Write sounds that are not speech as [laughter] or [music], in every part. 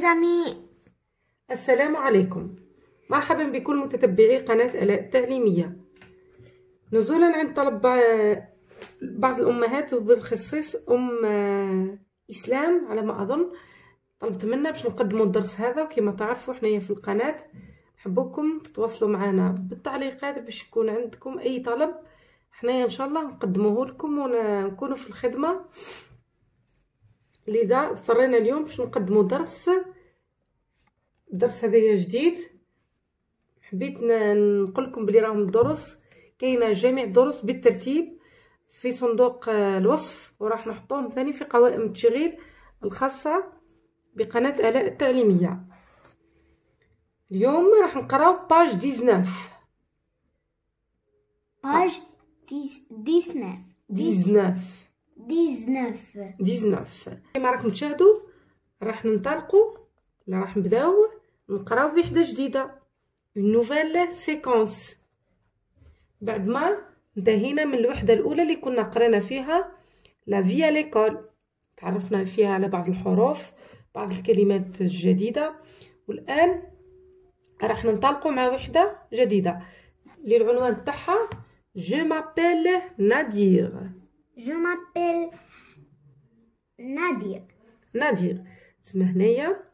amis السلام عليكم. مرحبا بكل متتبعي قناة آلاء التعليمية. نزولا عند طلب بع- بعض الأمهات وبالخصيص أم آه، إسلام على ما أظن. طلبت منا باش نقدموا الدرس هذا وكما تعرفوا حنايا في القناة نحبوكم تتواصلوا معنا بالتعليقات باش يكون عندكم أي طلب. حنايا إن شاء الله نقدموه لكم ونكونوا في الخدمة. لذا اضطرينا اليوم باش نقدموا درس الدرس هذايا جديد. حبيت نقول لكم بلي راهم الدروس كاينة جميع الدروس بالترتيب في صندوق آه، الوصف. وراح نحطوهم ثاني في قوائم التشغيل الخاصة بقناة آلاء التعليمية. اليوم راح نقراو باج 19 page 19 19 19 19 كما راكم تشاهدوا راح ننطلقوا ولا راح نبداو نقراو وحده جديدة. Nouvelle séquence. بعد ما انتهينا من الوحدة الأولى اللي كنا قرينا فيها لا فيا ليكول تعرفنا فيها على بعض الحروف بعض الكلمات الجديدة. والآن راح ننطلقوا مع وحدة جديدة. اللي العنوان تاعها je m'appelle نادير je m'appelle Nadir نادير. تسمى هنايا.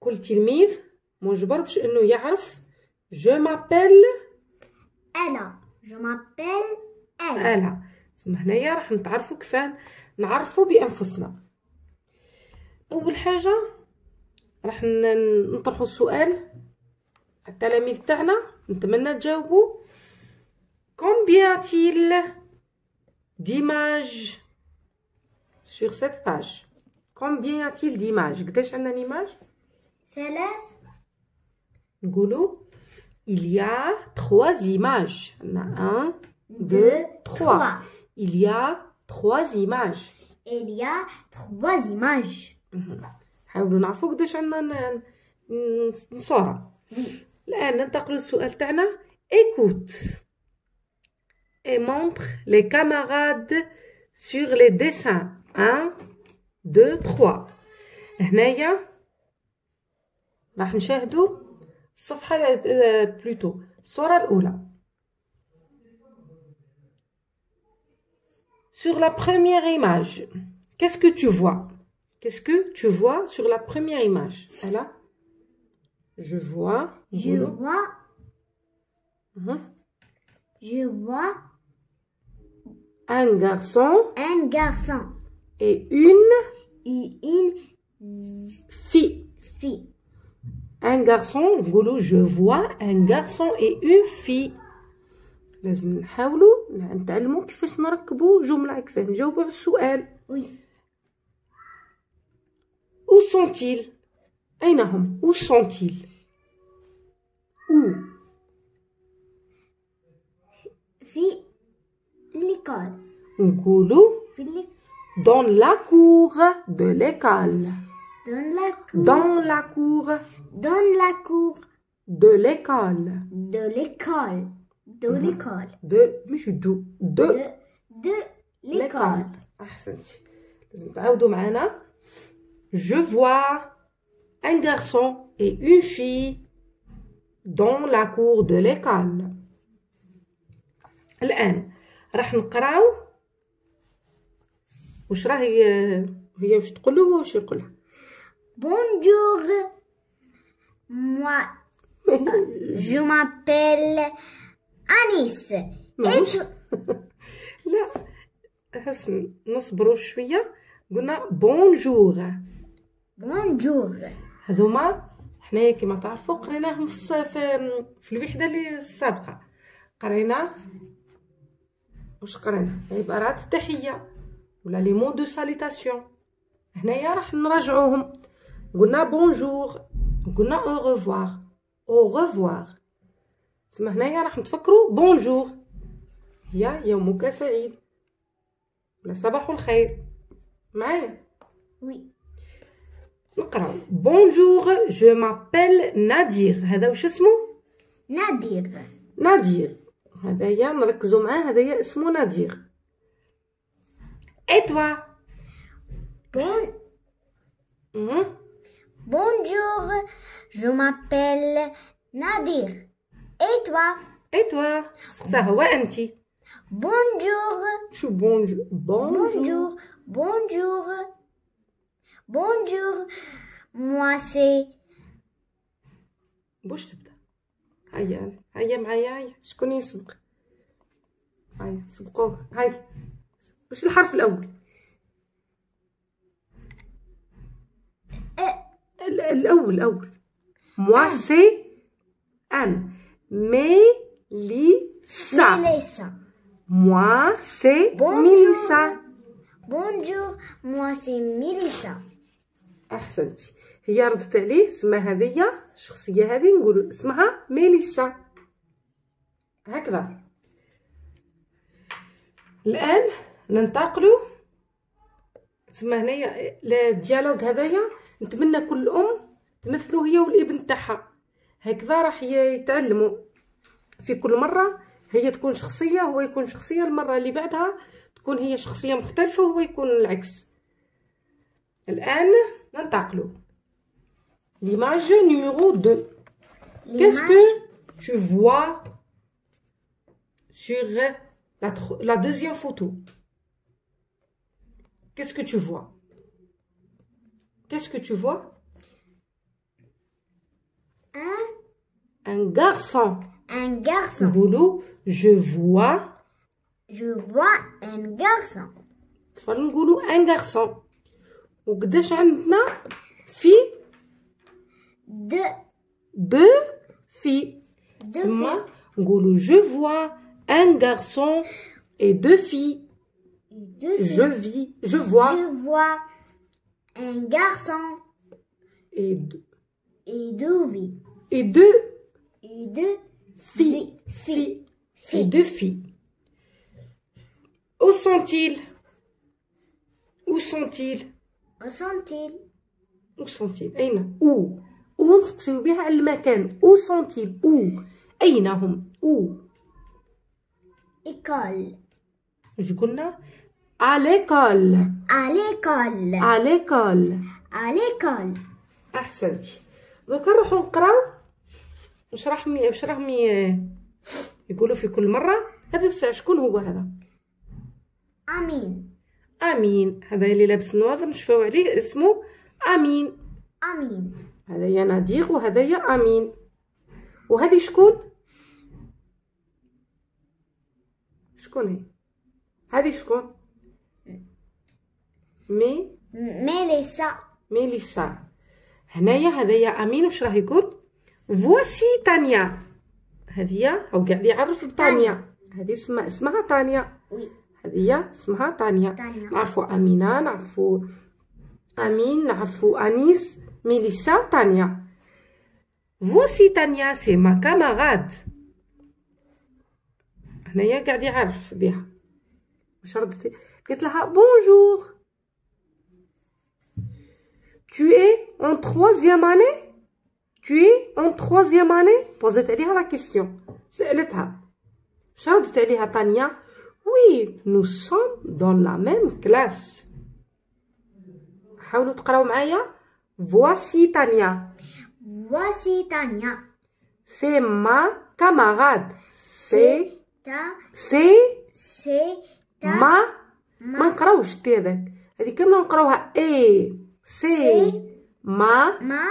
كل تلميذ. مجبر باش إنه يعرف. جو مابيل je m'appelle Ella. الا تسمى هنايا. راح نتعرفوا كيف نعرفوا بأنفسنا. أول حاجة راح نطرحوا السؤال. التلاميذ تاعنا. نتمنى تجاوبوا. A-t-il d'images sur cette page combien y a-t-il d'images قداش عندنا ايماج ثلاث نقولوا il y a trois images عندنا 1 deux 3 trois il y a trois images il y a trois images حاولوا نعرفوا قداش عندنا ن- ن- نصورة الآن ننتقل للسؤال تاعنا écoute et montre les camarades sur les dessins 1 2 3 هنايا راح نشاهدوا الصفحة ال- بلوتو الصورة الأولى Sur la première image, qu'est-ce que tu vois Qu'est-ce que tu vois sur la première image Là, je vois. je boulot. vois Mhm. je vois Un garçon un garçon et une et une fille. fille Un garçon, نقولوا je vois un garçon et une fille. لازم نحاولوا نتعلموا كيفاش نركبوا جملة كيفاش نجاوبوا على السؤال. oui Où sont-ils أين هم؟ Où sont-ils Où في l'école نقولوا في l'é- dans la cour de l'école. dans la cour Dans la cour dans la cour de l'école. de l'école de l'école De مش دو de de de l'école أحسنتي لازم تعاودوا معنا Je vois un garçon et une fille dans la cour de l'école. الآن راح نقراو. واش راهي هي واش تقول له واش moi [laughs] je m'appelle Anis. Et ماهوش toi- [laughs] لا اسم نصبروا شوية. قلنا bonjour bonjour. هذوما حنايا كما تعرفوا قريناهم في, في الوحدة اللي السابقة. قرينا واش قرينا؟ عبارات التحية ولا les mots de salutation. هنايا راح نراجعوهم. قلنا bonjour قلنا au revoir au revoir تسمى هنايا راح نتفكروا bonjour هي يومك سعيد. ولا صباح الخير. معايا؟ oui نقرأ. bonjour je m'appelle Nadir هذا واش اسمه؟ Nadir نادير. هذايا نركزوا معاه هذايا اسمه نادير et toi مهم. Bonjour, je m'appelle Nadir. Et toi et toi سقسا هو انت Bonjour, شو bonjour bonjour bonjour. Bonjour, moi c'est بوش تبدا هيا هيا معايا هيا شكون يسبق؟ هيا سبقوه هيا. واش الحرف الأول؟ ال- الأول الأول moi c'est M. ميليسا. Mélissa. moi c'est. ميليسا. Bonjour, moi c'est Mélissa. أحسنتي. هي ردت عليه اسمها هذيا الشخصية هذه نقول اسمها ميليسا. هكذا. الآن ننتقلوا. تسمى هنايا الديالوج هذايا. نتمنى كل أم تمثلوا هي والابن تاعها. هكذا راح يتعلموا. في كل مرة هي تكون شخصية هو يكون شخصية. المرة اللي بعدها تكون هي شخصية مختلفة وهو يكون العكس. الآن ننتقلوا. l'image numéro 2 Qu'est-ce que tu vois sur la, tro- la deuxième photo Qu'est-ce que tu vois Qu'est-ce que tu vois Un, Un garçon. un garçon. نقولوا je vois Je vois un garçon. فنقولوا un garçon وقداش عندنا في deux. Deux filles. Deux filles. Goulou, je vois un garçon et deux filles. Je vis, je vois. Je vois un garçon. Et deux. Et deux filles. Et deux. Et deux filles. Filles. Et deux filles. Où sont-ils? Où sont-ils? Où sont-ils? Où sont-ils? Où? Où نسقسيو بها على المكان. où sont-ils où أين هم؟ où École. اش قلنا؟ à l'école À l'école. أحسنتي. دوكا نروحو نقراو. واش راح مي... واش راهم ي... يقولوا في كل مرة؟ هذا الساعة شكون هو هذا؟ Amine. أمين. هذا اللي لابس النواظر نشفاو عليه اسمه أمين. Amine. هذا يا نادير وهذا يا آمين. وهذه شكون؟ شكون هي؟ هذه شكون؟ مي؟ Mélissa. ميليسا. هنايا هذايا آمين. واش راه يقول؟ فواسي تانيا هذه أو قاعد يعرف بتانيا هذه اسمها اسمها تانيا. هذه اسمها تانيا. نعرفوا آمينة نعرفوا آمين نعرفوا آنيس. ميليسا تانيا فواسي تانيا سي ما كاماراد هنايا قاعد يعرف بها واش ردت قلت لها بونجور Tu es en troisième année Tu es en troisième année بوزيت عليها لا كيستيون سألتها واش ردت عليها تانيا Oui, nous sommes dans la même classe. حاولوا تقراو معايا Voici Tania. Voici Tania. C'est ma camarade. C'est Ta. c'est C'est ta. ما ما Ma. نقراوش تي هذاك هذه كامله نقراوها اي سي C'est ما ma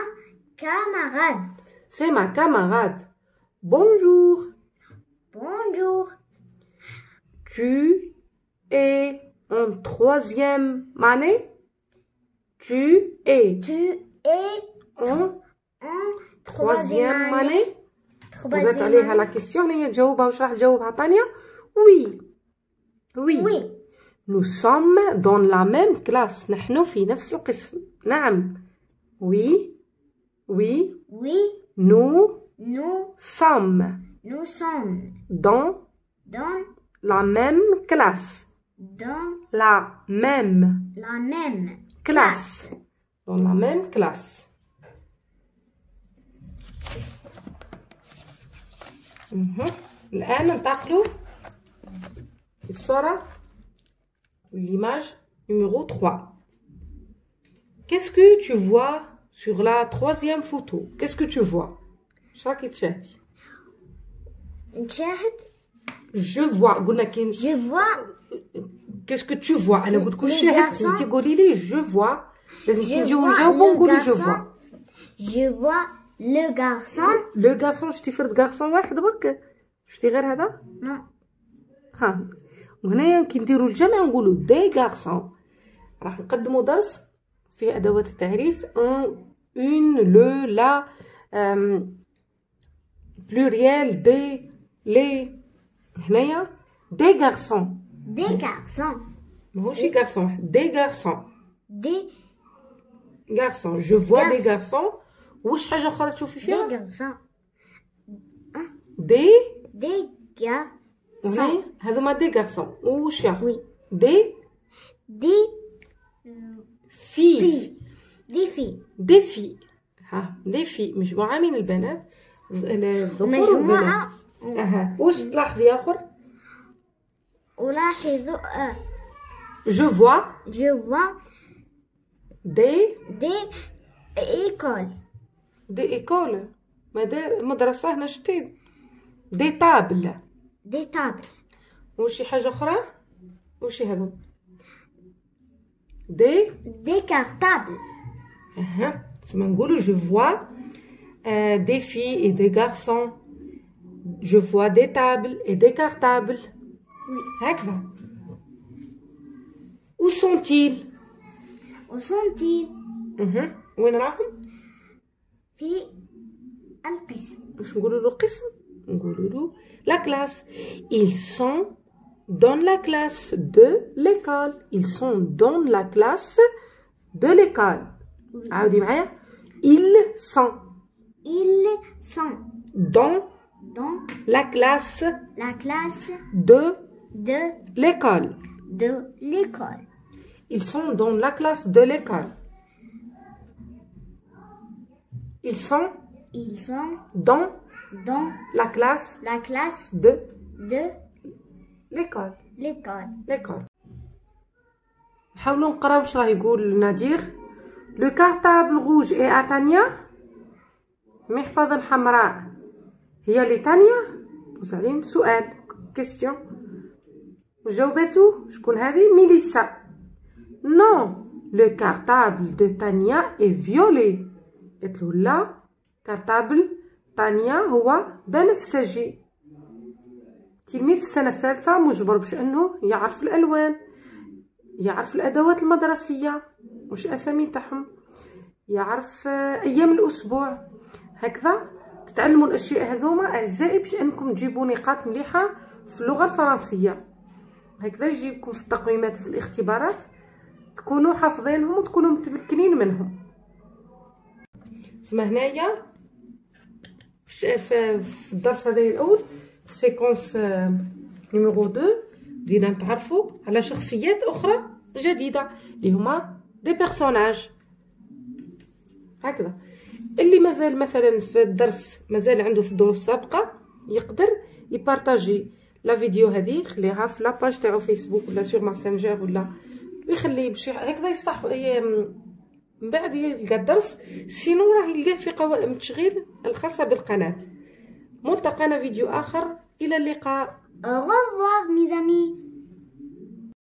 camarade. سي ما كاماراد بونجور Bonjour. Tu es en troisième année Tu es Tu es en en troisième année وزادت Troisième عليها لا année. كيسيون هي تجاوبها واش راح تجاوبها طانيا وي وي Oui. nous sommes dans la même classe نحن في نفس القسم نعم وي وي Oui. nous Nous, sommes nous sommes dans dans, la même classe dans la même la même classe dans la même classe مهم. الآن ننتقلوا للصورة l'image numéro 3 Qu'est-ce que tu vois sur la troisième photo qu'est-ce que tu vois اش راكي تشاهدي نشاهد je vois قلنا كاين je vois qu'est-ce que tu vois انا قلت لك واش Les شاهدت garçons. انت قولي لي je vois لازم كي Je نجيو vois نجاوبوا le نقولوا je garçon. vois je vois le garçon لو غارسون شتي فرد غارسون واحد برك شتي غير هذا non ها وهنايا كي نديرو الجمع نقولوا دي غارسون راح نقدموا درس فيه ادوات التعريف اون اون لو لا بلوريال دي لي هنايا دي غارسون des garçons. ماهوش garçon des garçons des غارسون جو فوا دي Garçons. غارسون وش حاجة أخرى تشوفي des فيها garçons. دي des? Garçons. هنايا هذوما دي غارسون وش ياخذ oui. دي des في filles. des filles. دي في ها دي في مجموعة من البنات الذكور والبنات واش تلاحظي اخر ألاحظ آه، جو فوا je vois دي des écoles دي ايكول مدار- مدرسة هنا شتي دي طابل des tables وشي حاجة أخرى وشي هذا دي des cartables اها تسمى نقولو جو فوا euh, des filles et des garçons je vois des tables et des cartables هكذا où sont-ils où sont-ils اها وين راهم في القسم واش نقولوا له قسم نقولوا له la classe ils sont dans la classe de l'école ils sont dans la classe de l'école عاودي معايا ils sont ils sont dans dans la classe la classe de de l'école de l'école ils sont dans la classe de l'école ils sont ils sont dans dans la classe la classe de de l'école l'école ليكول نحاولوا نقراو واش راه يقول نادير لو كارتابل روج اي اتانيا محفظة حمراء هي لتانيا بوز عليهم سؤال كيستيون جاوباتو شكون هذه ميليسا non le cartable de Tania est violet قلت له la cartable تانيا هو بنفسجي تلميذ في السنة الثالثة مجبر باش انه يعرف الالوان يعرف الادوات المدرسية واش اسامي تاعهم يعرف أيام الأسبوع هكذا تتعلموا الاشياء هذوما اعزائي باش انكم تجيبوا نقاط مليحة في اللغة الفرنسية هكذا يجيبكم في التقويمات في الاختبارات تكونوا حافظينهم وتكونوا متمكنين منهم. تسمى هنايا في الدرس هذا الأول في سيكونس numéro 2 بدينا نتعرفوا على شخصيات أخرى جديدة اللي هما des personnages هكذا. اللي مازال مثلا في الدرس مازال عنده في الدروس السابقة يقدر يبارطاجي la vidéo هذه يخليها في la page تاعو فيسبوك ولا sur ماسنجر ولا ويخليه باش هكذا يصلح ي- من بعد يلقى الدرس. sinon راه يلقاه في قوائم التشغيل الخاصة بالقناة. ملتقانا فيديو آخر. إلى اللقاء. Au revoir mes amis.